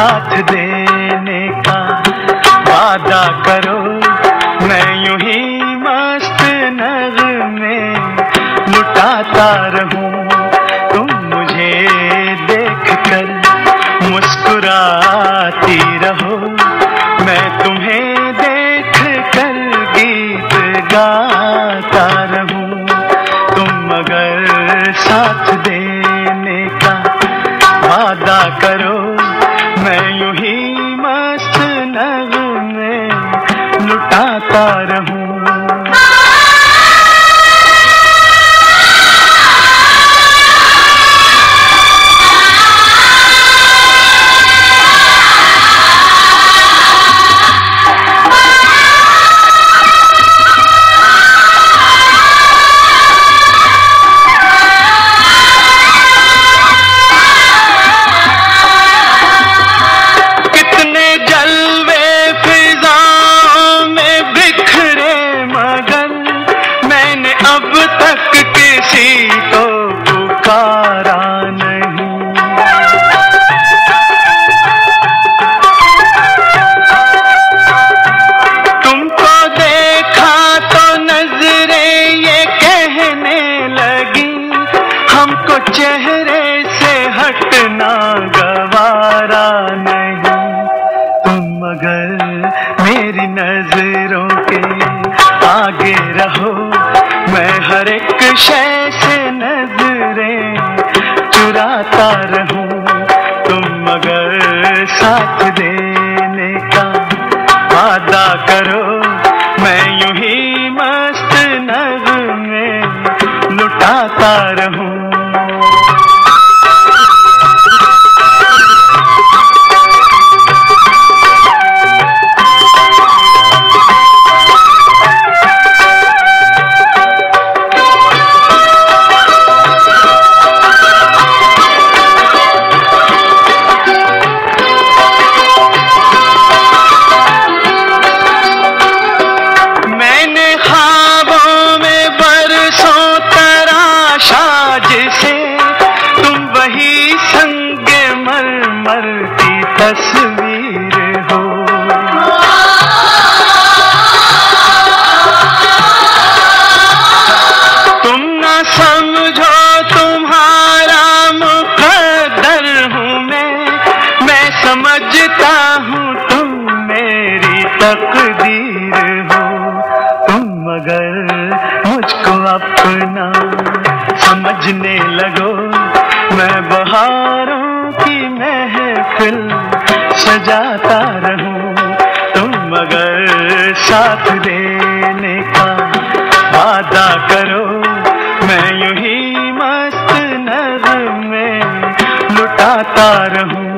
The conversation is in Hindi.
साथ देने का वादा करो। मैं यूँ ही मस्त में लुटाता रहूँ। तुम मुझे देख कर मुस्कुराती रहो। मैं तुम्हें देख कर गीत गाता रहूँ। तुम मगर साथ देने का वादा करो लुटाता रहूँ चेहरे से हटना गवारा नहीं। तुम मगर मेरी नज़रों के आगे रहो, मैं हर एक शय से नज़रें चुराता रहूँ। तुम मगर साथ देने का वादा करो, मैं यूँ ही मस्त नग में लुटाता रहूँ। की तस्वीर हो। तुम न समझो तुम्हारा मुकद्दर हूँ मैं। मैं समझता हूँ तुम मेरी तकदीर हो। तुम मगर मुझको अपना समझने लगो। मैं बहारों सजाता रहूँ, तुम मगर साथ देने का वादा करो। मैं यूँ ही मस्त नर में लुटाता रहूँ।